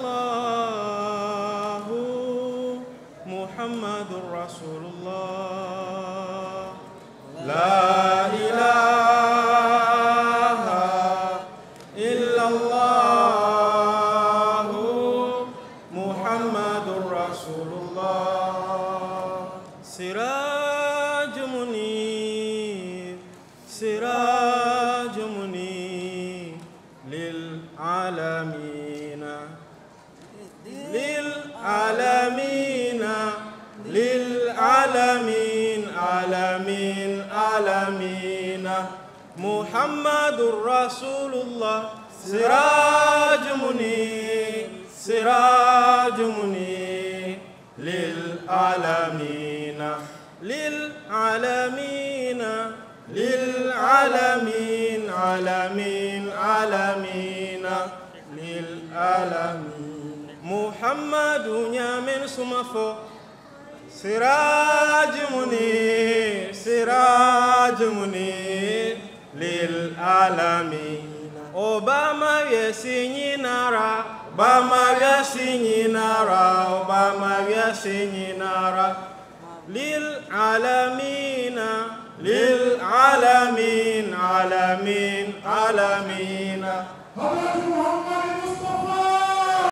الله محمد رسول الله لا إله إلا الله محمد رسول الله سراج منير سراج للعالمين للعالمين عالمين عالمين. محمد رسول الله سراج منير سراج منير للعالمين للعالمين للعالمين عالمين عالمين. للعالمين. محمد يامن سمفو سراج منير سراج منير للعالمين Obama yesi nara, Obama yesi nara, Obama yesi nara. Lil alamina, lil alamin, alamin, alamina. محمد محمد